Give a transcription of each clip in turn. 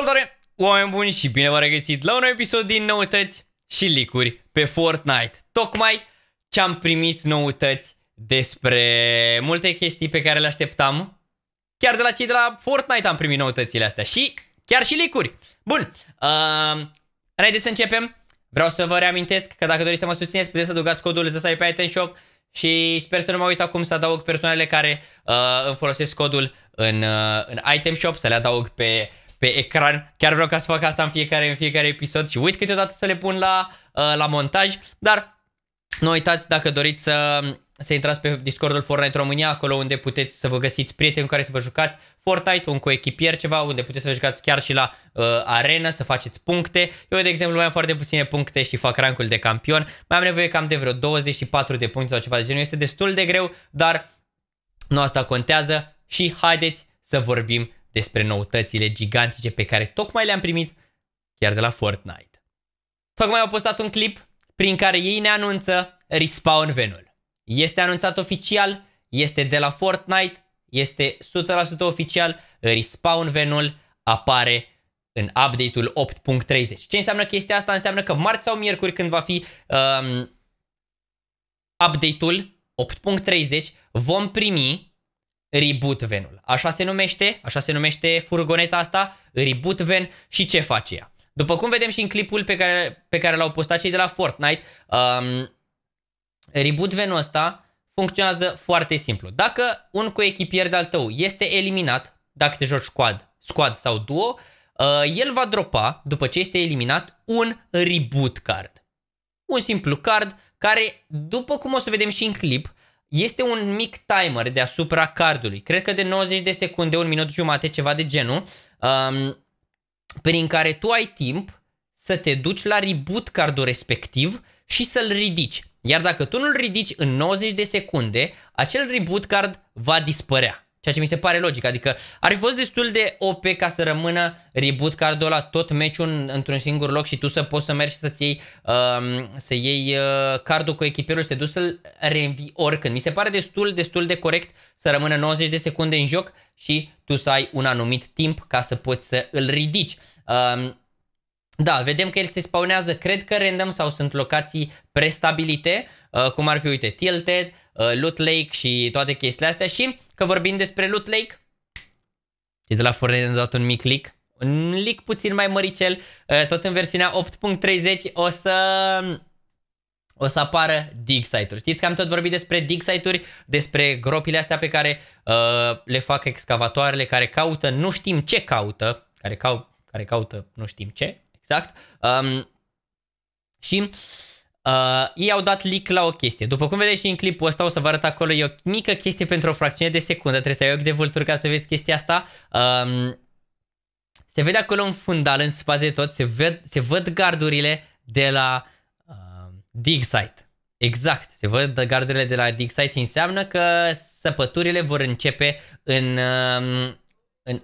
Salutare, oameni buni și bine v-am regăsit la un episod din noutăți și licuri pe Fortnite. Tocmai ce am primit noutăți despre multe chestii pe care le așteptam. Chiar de la cei de la Fortnite am primit noutățile astea și chiar și licuri. Bun, uh, înainte să începem, vreau să vă reamintesc că dacă doriți să mă susțineți, puteți să adăugați codul ZSI pe Item Shop și sper să nu mă uit acum să adaug persoanele care uh, îmi folosesc codul în, uh, în Item Shop, să le adaug pe pe ecran. Chiar vreau ca să fac asta în fiecare, în fiecare episod și uit câteodată să le pun la, uh, la montaj, dar nu uitați dacă doriți să, să intrați pe Discordul Fortnite România, acolo unde puteți să vă găsiți prieteni cu care să vă jucați Fortnite, un coechipier ceva, unde puteți să vă jucați chiar și la uh, arena, să faceți puncte. Eu, de exemplu, mai am foarte puține puncte și fac rankul de campion. Mai am nevoie cam de vreo 24 de puncte sau ceva de genul. Este destul de greu, dar nu asta contează și haideți să vorbim despre noutățile gigantice pe care tocmai le-am primit chiar de la Fortnite. Tocmai au postat un clip prin care ei ne anunță Respawn Venul. Este anunțat oficial, este de la Fortnite, este 100% oficial, Respawn Venul apare în update-ul 8.30. Ce înseamnă chestia asta? Înseamnă că marți sau miercuri când va fi um, update-ul 8.30 vom primi Reboot Venul. Așa se numește, așa se numește furgoneta asta, Reboot Ven și ce face ea. După cum vedem și în clipul pe care, pe care l-au postat cei de la Fortnite, um, Reboot Venul ăsta funcționează foarte simplu. Dacă un coechipier de-al tău este eliminat, dacă te joci squad, squad sau duo, uh, el va dropa, după ce este eliminat, un reboot card. Un simplu card care, după cum o să vedem și în clip, este un mic timer deasupra cardului, cred că de 90 de secunde, un minut jumate, ceva de genul, um, prin care tu ai timp să te duci la reboot cardul respectiv și să-l ridici. Iar dacă tu nu-l ridici în 90 de secunde, acel reboot card va dispărea. Ceea ce mi se pare logic, adică ar fi fost destul de OP ca să rămână reboot cardul ăla tot meciul într-un singur loc și tu să poți să mergi să-ți iei, um, să iei uh, cardul cu echipierul și să te duci să-l reînvii oricând. Mi se pare destul, destul de corect să rămână 90 de secunde în joc și tu să ai un anumit timp ca să poți să îl ridici. Um, da, vedem că el se spawnează, cred că random sau sunt locații prestabilite, uh, cum ar fi, uite, Tilted, uh, Loot Lake și toate chestiile astea și că vorbim despre Loot Lake, și de la Fortnite am dat un mic leak, un leak puțin mai măricel, uh, tot în versiunea 8.30 o să o să apară dig site-uri. Știți că am tot vorbit despre dig site-uri, despre gropile astea pe care uh, le fac excavatoarele care caută, nu știm ce caută, care, cau, care caută nu știm ce, exact. Um, și uh, ei au dat leak la o chestie. După cum vedeți și în clipul ăsta, o să vă arăt acolo, e o mică chestie pentru o fracțiune de secundă, trebuie să ai ochi de vulturi ca să vezi chestia asta. Um, se vede acolo un fundal în spate tot, se, ved, se văd gardurile de la uh, dig site. Exact, se văd gardurile de la dig site și înseamnă că săpăturile vor începe în, uh, în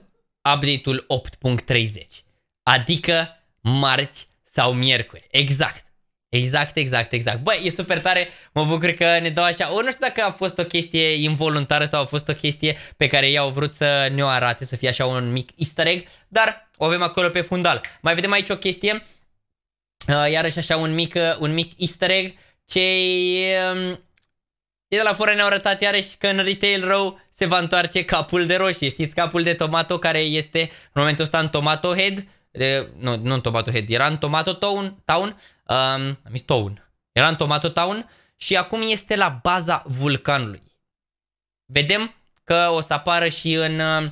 update-ul 8.30. Adică marți sau miercuri. Exact. Exact, exact, exact. Băi, e super tare, mă bucur că ne dau așa. O, nu știu dacă a fost o chestie involuntară sau a fost o chestie pe care ei au vrut să ne o arate, să fie așa un mic easter egg, dar o avem acolo pe fundal. Mai vedem aici o chestie, uh, iarăși așa un mic, uh, un mic easter egg, ce um, cei de la Fora ne-au arătat iarăși că în Retail Row se va întoarce capul de roșie. Știți capul de tomato care este în momentul ăsta în Tomato Head de, nu, nu în Tomato Head, era în Tomato Town, Town um, am zis Town, era în Tomato Town și acum este la baza vulcanului. Vedem că o să apară și în, uh,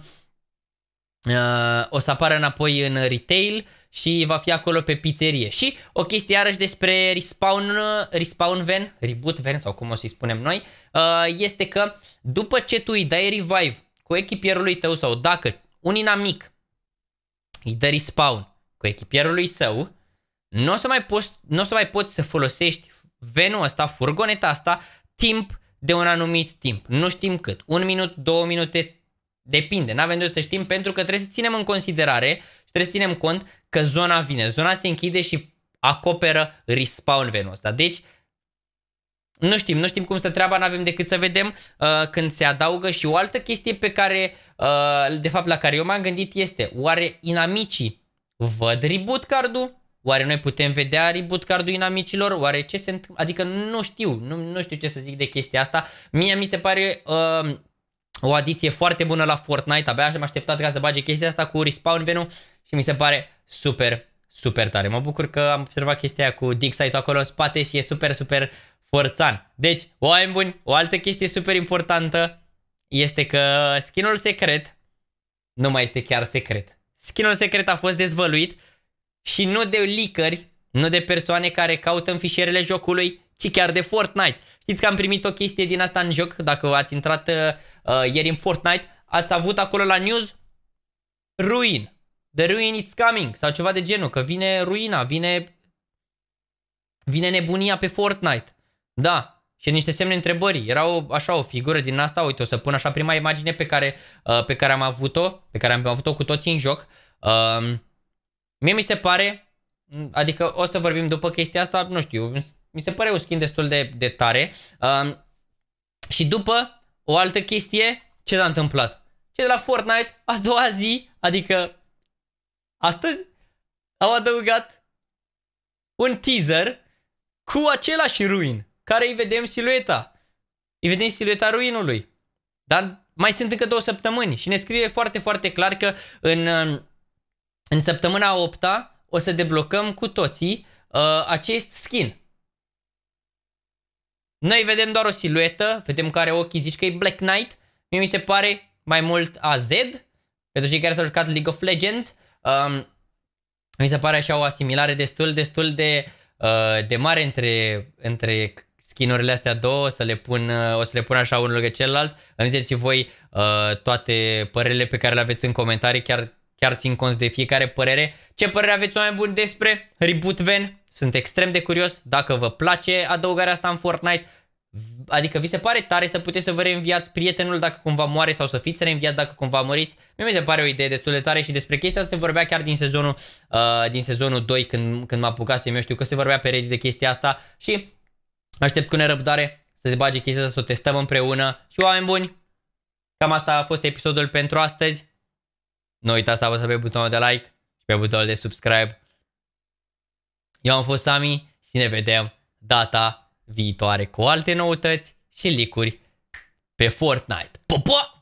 o să apară înapoi în retail și va fi acolo pe pizzerie. Și o chestie iarăși despre Respawn, Respawn Van, Reboot Van sau cum o să-i spunem noi, uh, este că după ce tu îi dai revive cu echipierului tău sau dacă un inamic îi dă respawn cu echipierul său, nu o să mai poți, nu o să mai poți să folosești venul ăsta, furgoneta asta, timp de un anumit timp. Nu știm cât. Un minut, două minute, depinde. N-avem de să știm pentru că trebuie să ținem în considerare și trebuie să ținem cont că zona vine. Zona se închide și acoperă respawn venul ăsta. Deci, nu știm, nu știm cum stă treaba, nu avem decât să vedem uh, când se adaugă și o altă chestie pe care, uh, de fapt la care eu m-am gândit este, oare inamicii văd reboot cardul? Oare noi putem vedea reboot cardul inamicilor? Oare ce se întâmplă? Adică nu știu, nu, nu știu ce să zic de chestia asta. Mie mi se pare uh, o adiție foarte bună la Fortnite. Abia am așteptat ca să bage chestia asta cu respawn venu și mi se pare super, super tare. Mă bucur că am observat chestia cu dig site acolo în spate și e super, super forțan. Deci, oameni buni, o altă chestie super importantă este că skinul secret nu mai este chiar secret. Skinul secret a fost dezvăluit și nu de leakeri, nu de persoane care caută în fișierele jocului, ci chiar de Fortnite. Știți că am primit o chestie din asta în joc, dacă ați intrat uh, uh, ieri în Fortnite, ați avut acolo la news Ruin. The Ruin it's coming sau ceva de genul, că vine ruina, vine vine nebunia pe Fortnite. Da, și niște semne întrebări. Era o, așa o figură din asta, uite, o să pun așa prima imagine pe care, uh, pe care am avut-o, pe care am avut-o cu toții în joc. Uh, mie mi se pare, adică o să vorbim după chestia asta, nu știu, mi se pare o skin destul de, de tare. Uh, și după, o altă chestie, ce s-a întâmplat? Ce de la Fortnite, a doua zi, adică astăzi, au adăugat un teaser cu același ruin care îi vedem silueta. Îi vedem silueta ruinului. Dar mai sunt încă două săptămâni și ne scrie foarte, foarte clar că în, în săptămâna 8 o să deblocăm cu toții uh, acest skin. Noi vedem doar o siluetă, vedem că are ochii, zici că e Black Knight. Mie mi se pare mai mult AZ, pentru cei care s-au jucat League of Legends. Um, mi se pare așa o asimilare destul, destul de, uh, de mare între, între skinurile astea două, să le pun, uh, o să le pun așa unul lângă celălalt. Îmi ziceți și voi uh, toate părerile pe care le aveți în comentarii, chiar, chiar țin cont de fiecare părere. Ce părere aveți oameni buni despre Reboot Van? Sunt extrem de curios dacă vă place adăugarea asta în Fortnite. Adică vi se pare tare să puteți să vă reînviați prietenul dacă cumva moare sau să fiți reînviat dacă cumva muriți. Mie mi se pare o idee destul de tare și despre chestia asta se vorbea chiar din sezonul, uh, din sezonul 2 când, când m-a apucat eu știu că se vorbea pe Reddit de chestia asta și Aștept cu nerăbdare să se bage chestia să o testăm împreună și oameni buni, cam asta a fost episodul pentru astăzi. Nu uitați să apăsați pe butonul de like și pe butonul de subscribe. Eu am fost Sami și ne vedem data viitoare cu alte noutăți și licuri pe Fortnite. Popo!